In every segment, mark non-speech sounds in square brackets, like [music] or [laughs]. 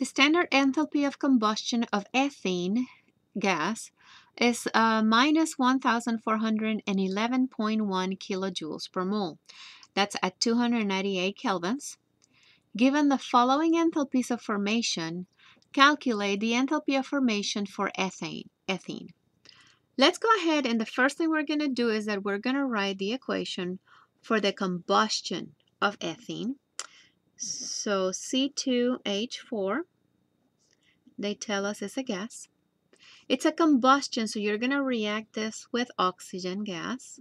The standard enthalpy of combustion of ethene gas is uh, minus 1,411.1 kilojoules per mole. That's at 298 kelvins. Given the following enthalpies of formation, calculate the enthalpy of formation for ethane. ethene. Let's go ahead and the first thing we're going to do is that we're going to write the equation for the combustion of ethene. So C2H4, they tell us it's a gas. It's a combustion, so you're going to react this with oxygen gas.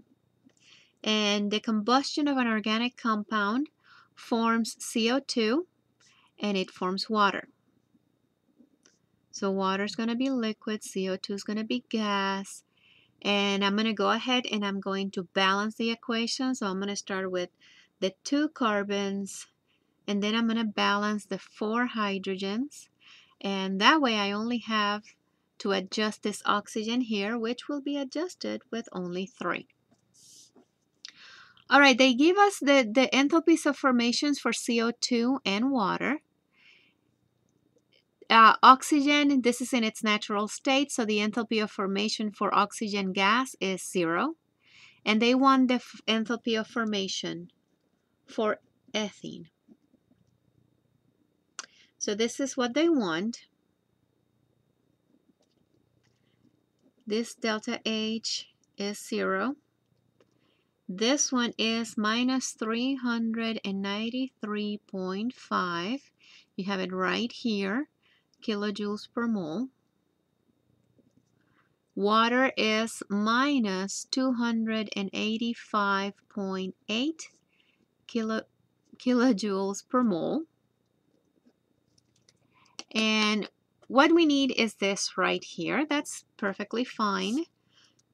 And the combustion of an organic compound forms CO2 and it forms water. So water is going to be liquid, CO2 is going to be gas. And I'm going to go ahead and I'm going to balance the equation. So I'm going to start with the two carbons and then I'm going to balance the four hydrogens. And that way I only have to adjust this oxygen here, which will be adjusted with only three. All right, they give us the, the enthalpies of formations for CO2 and water. Uh, oxygen, this is in its natural state, so the enthalpy of formation for oxygen gas is zero. And they want the enthalpy of formation for ethene. So this is what they want. This delta H is zero. This one is minus 393.5. You have it right here, kilojoules per mole. Water is minus 285.8 kilo, kilojoules per mole. And what we need is this right here. That's perfectly fine.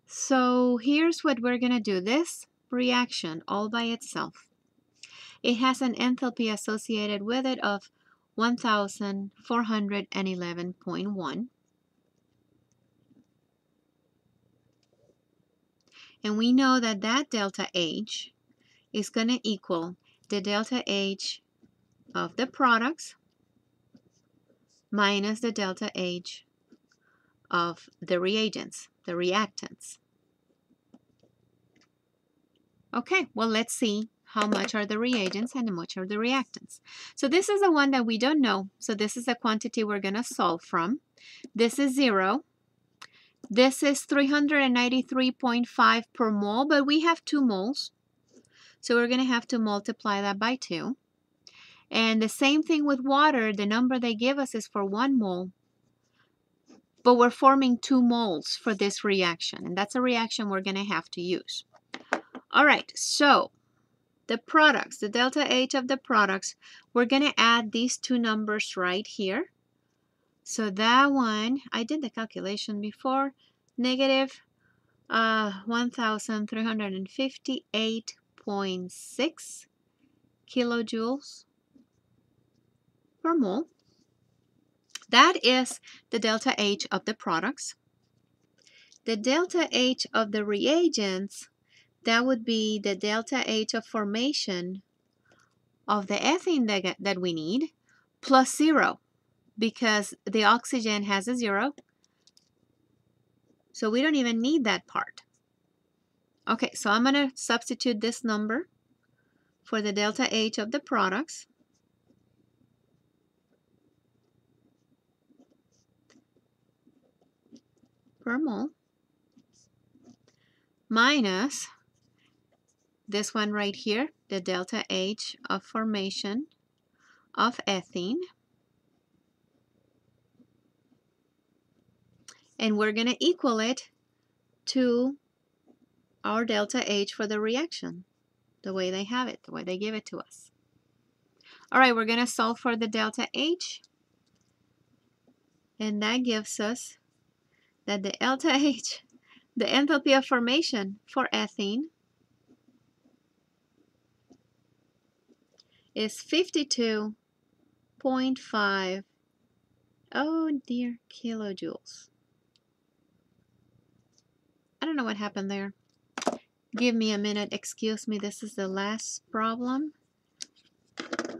So here's what we're going to do. This reaction all by itself. It has an enthalpy associated with it of 1411.1. And we know that that delta H is going to equal the delta H of the products minus the delta H of the reagents, the reactants. Okay, well, let's see how much are the reagents and how much are the reactants. So this is the one that we don't know. So this is the quantity we're going to solve from. This is 0. This is 393.5 per mole, but we have 2 moles. So we're going to have to multiply that by 2. And the same thing with water. The number they give us is for 1 mole. But we're forming 2 moles for this reaction. And that's a reaction we're going to have to use. All right, so the products, the delta H of the products, we're going to add these two numbers right here. So that one, I did the calculation before, negative uh, 1,358.6 kilojoules per mole. That is the delta H of the products. The delta H of the reagents that would be the delta H of formation of the ethene that, that we need plus zero because the oxygen has a zero. So we don't even need that part. Okay, so I'm going to substitute this number for the delta H of the products. Per mole minus this one right here, the delta H of formation of ethene. And we're going to equal it to our delta H for the reaction, the way they have it, the way they give it to us. All right, we're going to solve for the delta H. And that gives us that the delta H, [laughs] the enthalpy of formation for ethene, is 52.5 oh dear kilojoules. I don't know what happened there. Give me a minute. Excuse me. This is the last problem.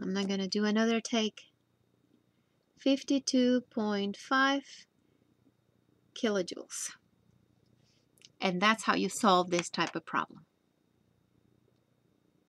I'm not going to do another take. 52.5 kilojoules. And that's how you solve this type of problem.